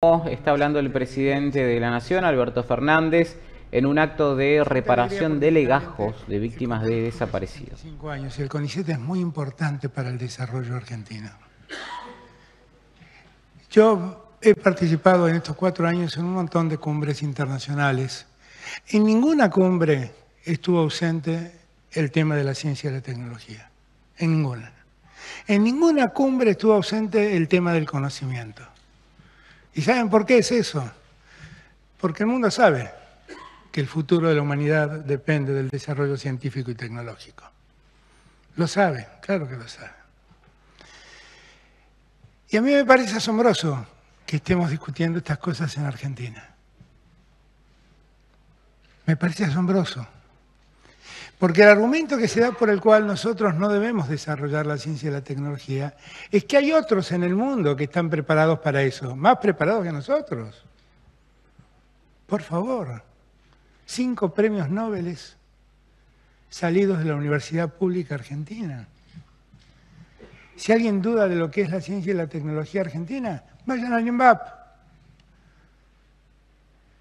Está hablando el presidente de la Nación, Alberto Fernández, en un acto de reparación de legajos de víctimas de desaparecidos. Cinco años y el CONICET es muy importante para el desarrollo argentino. Yo he participado en estos cuatro años en un montón de cumbres internacionales. En ninguna cumbre estuvo ausente el tema de la ciencia y la tecnología. En ninguna. En ninguna cumbre estuvo ausente el tema del conocimiento. ¿Y saben por qué es eso? Porque el mundo sabe que el futuro de la humanidad depende del desarrollo científico y tecnológico. Lo sabe, claro que lo sabe. Y a mí me parece asombroso que estemos discutiendo estas cosas en Argentina. Me parece asombroso. Porque el argumento que se da por el cual nosotros no debemos desarrollar la ciencia y la tecnología es que hay otros en el mundo que están preparados para eso, más preparados que nosotros. Por favor, cinco premios Nobel salidos de la Universidad Pública Argentina. Si alguien duda de lo que es la ciencia y la tecnología argentina, vayan al INVAP.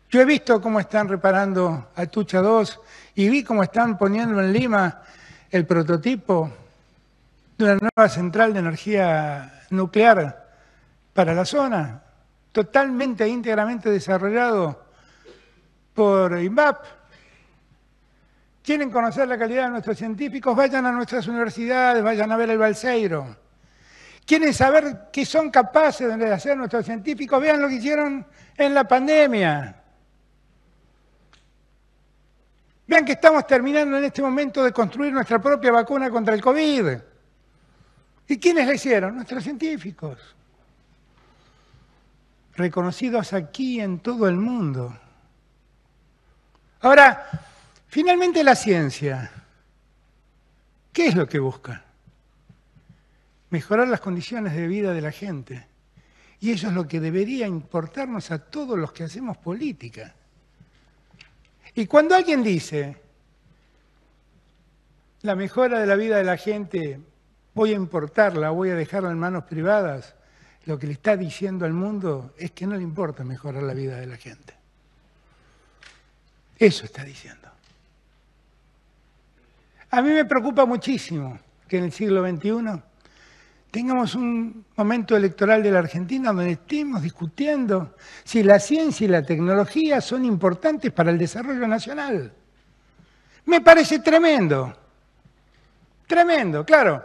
Yo he visto cómo están reparando Atucha 2 y vi cómo están poniendo en Lima el prototipo de una nueva central de energía nuclear para la zona, totalmente e íntegramente desarrollado por INVAP. ¿Quieren conocer la calidad de nuestros científicos? Vayan a nuestras universidades, vayan a ver el Balseiro. ¿Quieren saber qué son capaces de hacer nuestros científicos? Vean lo que hicieron en la pandemia. Vean que estamos terminando en este momento de construir nuestra propia vacuna contra el COVID. ¿Y quiénes la hicieron? Nuestros científicos. Reconocidos aquí en todo el mundo. Ahora, finalmente la ciencia. ¿Qué es lo que busca? Mejorar las condiciones de vida de la gente. Y eso es lo que debería importarnos a todos los que hacemos política. Y cuando alguien dice, la mejora de la vida de la gente, voy a importarla, voy a dejarla en manos privadas, lo que le está diciendo al mundo es que no le importa mejorar la vida de la gente. Eso está diciendo. A mí me preocupa muchísimo que en el siglo XXI tengamos un momento electoral de la Argentina donde estemos discutiendo si la ciencia y la tecnología son importantes para el desarrollo nacional. Me parece tremendo, tremendo, claro.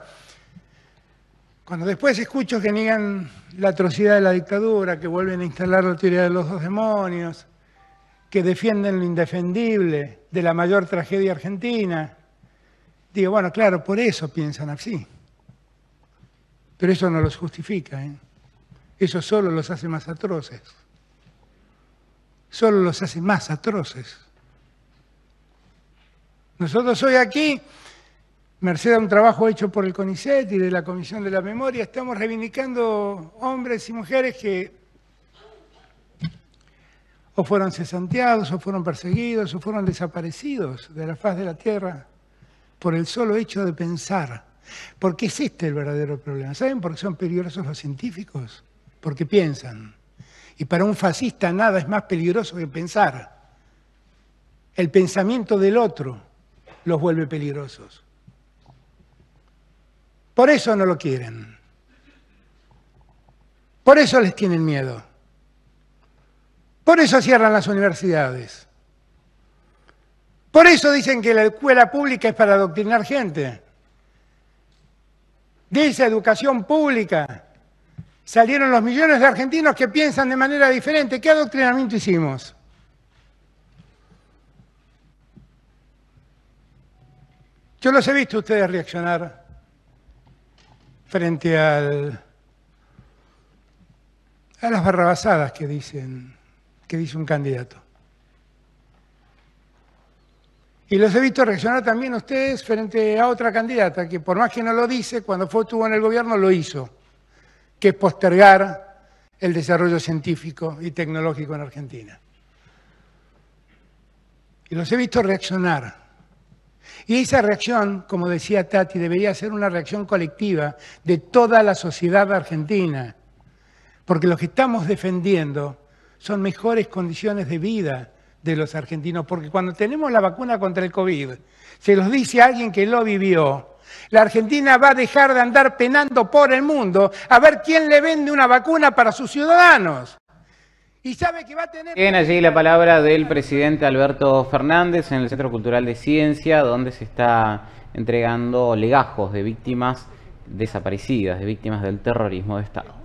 Cuando después escucho que niegan la atrocidad de la dictadura, que vuelven a instalar la teoría de los dos demonios, que defienden lo indefendible de la mayor tragedia argentina, digo, bueno, claro, por eso piensan así. Pero eso no los justifica. ¿eh? Eso solo los hace más atroces. Solo los hace más atroces. Nosotros hoy aquí, merced a un trabajo hecho por el CONICET y de la Comisión de la Memoria, estamos reivindicando hombres y mujeres que o fueron cesanteados, o fueron perseguidos, o fueron desaparecidos de la faz de la tierra por el solo hecho de pensar porque es este el verdadero problema. ¿Saben por qué son peligrosos los científicos? Porque piensan. Y para un fascista nada es más peligroso que pensar. El pensamiento del otro los vuelve peligrosos. Por eso no lo quieren. Por eso les tienen miedo. Por eso cierran las universidades. Por eso dicen que la escuela pública es para adoctrinar gente de esa educación pública salieron los millones de argentinos que piensan de manera diferente. ¿Qué adoctrinamiento hicimos? Yo los he visto ustedes reaccionar frente al, a las barrabasadas que dicen que dice un candidato. Y los he visto reaccionar también ustedes frente a otra candidata que por más que no lo dice, cuando fue estuvo en el gobierno lo hizo, que es postergar el desarrollo científico y tecnológico en Argentina. Y los he visto reaccionar. Y esa reacción, como decía Tati, debería ser una reacción colectiva de toda la sociedad argentina, porque lo que estamos defendiendo son mejores condiciones de vida de los argentinos, porque cuando tenemos la vacuna contra el COVID, se los dice a alguien que lo vivió, la Argentina va a dejar de andar penando por el mundo a ver quién le vende una vacuna para sus ciudadanos. Y sabe que va a tener... Bien, allí la palabra del presidente Alberto Fernández en el Centro Cultural de Ciencia, donde se está entregando legajos de víctimas desaparecidas, de víctimas del terrorismo de Estado.